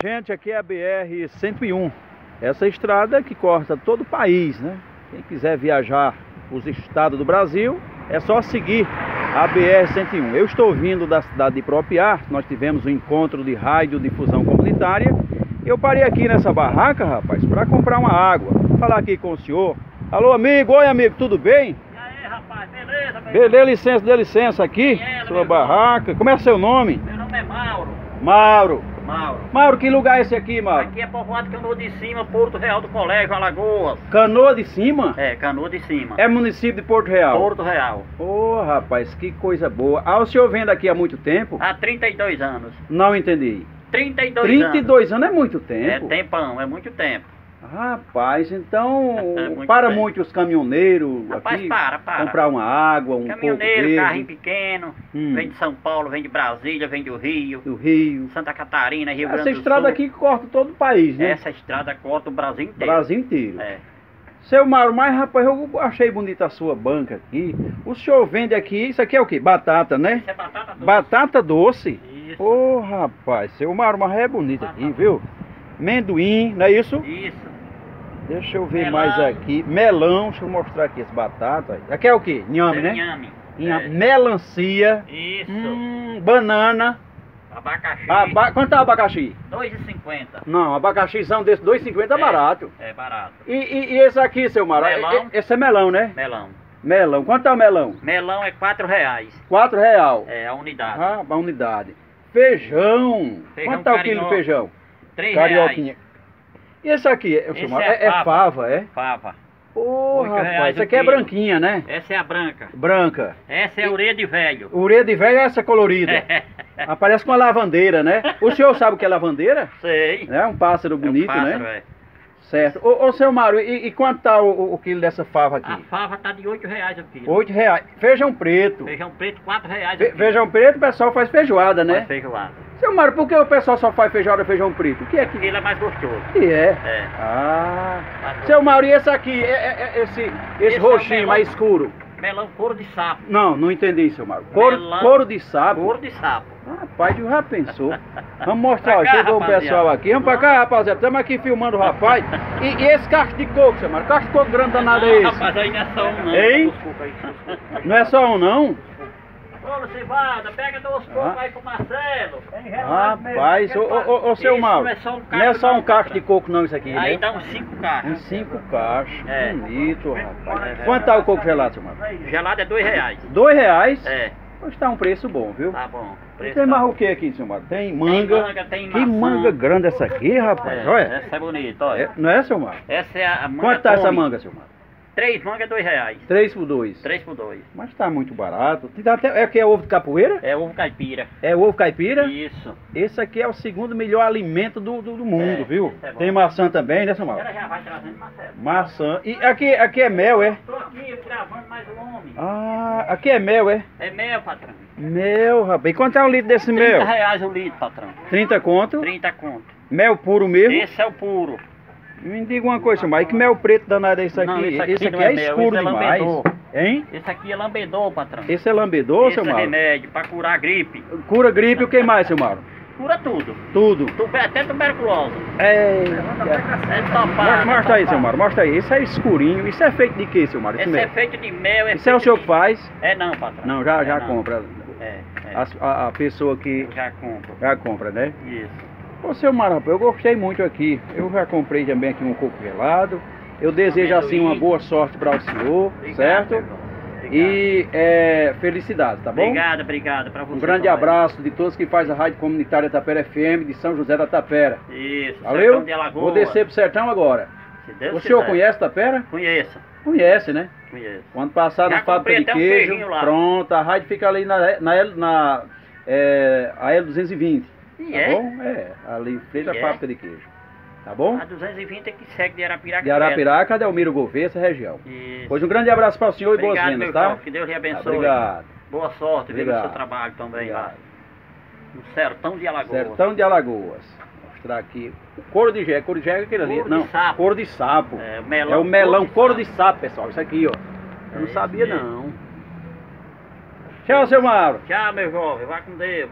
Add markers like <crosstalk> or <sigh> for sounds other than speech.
Gente, aqui é a BR-101. Essa estrada que corta todo o país, né? Quem quiser viajar os estados do Brasil, é só seguir a BR-101. Eu estou vindo da cidade de Propiar, nós tivemos um encontro de radiodifusão comunitária. Eu parei aqui nessa barraca, rapaz, para comprar uma água. Vou falar aqui com o senhor. Alô, amigo, oi, amigo, tudo bem? E aí, rapaz, beleza? Beleza, licença, dê licença aqui, Beleza, sua barraca. Como é seu nome? meu nome é Mauro. Mauro. Mauro. Mauro, que lugar é esse aqui, Mauro? Aqui é povoado Canoa de Cima, Porto Real do Colégio, Alagoas. Canoa de Cima? É, Canoa de Cima. É município de Porto Real. Porto Real. Ô, rapaz, que coisa boa. Ah, o senhor vem daqui há muito tempo? Há 32 anos. Não entendi. 32 32 anos é muito anos. É tempo. tempão, é muito tempo. Rapaz, então <laughs> É muito para tempo. muitos caminhoneiros Rapaz, aqui para, para. comprar uma água, um Caminhoneiro, carrinho pequeno, Hum. vem de São Paulo, vem de Brasília, vem do Rio, do Rio. Santa Catarina, Rio Essa Grande do estrada Sul. aqui corta todo o país, né? Essa estrada corta o Brasil inteiro. Brasil inteiro. É. Seu Mauro, mas rapaz, eu achei bonita a sua banca aqui. O senhor vende aqui, isso aqui é o quê? Batata, né? Isso é batata doce. Batata doce. Isso. Ô, rapaz, seu Mauro, mas é bonita aqui, viu? Mendoim, não é isso? Isso. Deixa eu ver Melão. mais aqui. Melão, deixa eu mostrar aqui as batatas. Aqui é o quê? Nhame, né? Inhame. Inhame. É. Melancia. Isso. Hum, banana. Abacaxi. Aba... Quanto é o abacaxi? 2,50. Não, abacaxizão desse 2,50 é barato. É barato. E, e- e esse aqui, seu Mauro? Melão. Esse é melão, né? Melão. Melão. Quanto é o melão? Melão é 4 reais. 4 real. É a unidade. Ah, a unidade. Feijão. Feijão Quanto é o quilo de feijão? 3 reais. E esse aqui, é, Esse é é, é fava. fava, é? Fava. Ô, Oito rapaz, essa aqui é branquinha, né? Essa é a branca. Branca. Essa é a orelha de velho. Ureia de velho é essa colorida. <laughs> Ah, Parece com uma lavandeira, né? O senhor sabe o que é lavandeira? Sei. É um pássaro bonito, é um pássaro, né? é. Certo. Ô, ô seu Mário, e, e quanto tá o, o- quilo dessa fava A aqui? fava tá de 8 reais o quilo. Oito reais. Feijão preto. Feijão preto, 4 reais Fe- feijão preto o pessoal faz feijoada, né? Faz feijoada. Seu Mário, por que o pessoal só faz feijoada feijão preto? O que é que... Aquilo é mais gostoso. que é? É. Ah. Seu Mário, e esse aqui? É, é- é- esse esse, Esse é o roxinho melão. mais escuro? Melão couro de sapo. Não, não entendi, seu Mário. Couro, Melão. couro de sapo? Couro de sapo. Rapaz, já pensou? <laughs> Vamos mostrar, ó, cá, chegou o rapaziada. pessoal aqui. Vamos pra cá, rapaziada. Estamos aqui filmando o rapaz. E, e esse cacho de coco, seu Mário? Cacho de coco grande danado é esse? rapaz, aí não é só um não. Hein? Não é só um, não? Ô, Lucivada, pega dois cocos Ah. aí pro Marcelo. Rapaz, ô, ô, ô, seu Mauro. não é só um Não é cacho, só um de coco, não, isso aqui, Aí né? dá uns 5 carros. Uns cinco cachos. É. Bonito, rapaz. É. Quanto tá o coco gelado, seu Mário? Gelado é 2 reais. Dois reais? É, Pois tá um preço bom, viu? tá bom. Preço tem tá mais bom. o que aqui, seu Mário? Tem Tem manga. manga, tem Que maçã. manga grande essa aqui, rapaz. É, Olha. Essa é bonita, olha. É, não é, seu Mário? Essa é a manga Quanto tá essa manga, seu Mário? Três mangas é 2 reais. Três por dois. 3 por 2. Mas tá muito barato. Tem até, é que é ovo de capoeira? É ovo caipira. É ovo caipira? Isso. Esse aqui é o segundo melhor alimento do, do, do mundo, É, viu? é. Tem maçã também, né, Mauro? Ela já vai trazendo Marcelo. Maçã. E aqui, aqui é mel, é? Tô aqui gravando mais um homem. Ah, aqui é mel, é? É mel, patrão. Mel, rapaz. E quanto é um litro desse 30 mel? reais o litro, patrão. 30 conto. 30 conto. Mel puro mesmo? Esse é o puro. Me diga uma coisa. E que mel preto danado é isso aqui? Não, isso aqui esse aqui é, é mel, escuro esse é demais. Hein? Esse aqui é lambedor, patrão. Esse é lambedor, Esse seu é Mauro? remédio pra curar gripe. Cura gripe e o que mais, seu Mauro? Cura tudo. Tudo. Até tuberculose. É. É topado. Mostra, mostra aí, seu. Mauro, mostra aí. Esse é escurinho. Isso é feito de quê, seu Mauro? Esse Esse é feito de mel. É Isso é o senhor de- que faz? É não, patrão. Não, já, É já não. compra. É, é. A, a pessoa que Já compro. já compra, né? Isso. Ô, seu Mauro, rapaz, eu gostei muito aqui. Eu já comprei também aqui um coco gelado. Eu desejo, assim, uma boa sorte para o senhor, Obrigado, certo? Obrigado. E é, felicidades, tá bom? Obrigado, obrigado pra você. Um grande também. abraço de todos que faz a Rádio Comunitária Tapera FM de São José da Tapera. Isso. Valeu? Sertão de Alagoas. Vou descer pro sertão agora. Se Deus o senhor quiser. conhece Tapera? Conheça. Conhece, né? Conheço. O ano passado Já na fábrica de um queijo, lá. pronto, a rádio fica ali na, na, L- na é, a L220, E tá é? bom? É, ali em frente à E é? fábrica de queijo, tá bom? A 220 é que segue de Arapiraca. De Arapiraca, Delmiro Gouveia, essa região. Isso. Pois um grande abraço para o senhor e Obrigado, boas-vindas, meu tá? irmão. Que Deus lhe abençoe. Obrigado. Boa sorte, no Obrigado. seu trabalho também lá. Obrigado. No Sertão de Alagoas. Sertão de Alagoas. Vou mostrar aqui. Couro de jegue, couro de jegue é aquele ali. Couro de Não, sapo. couro de sapo. É, o É, melão. o melão couro de sapo. sapo, pessoal. Isso aqui, ó. Eu É não sabia mesmo. não. Tchau, seu Mauro. Tchau, meu jovem. Vá com Deus.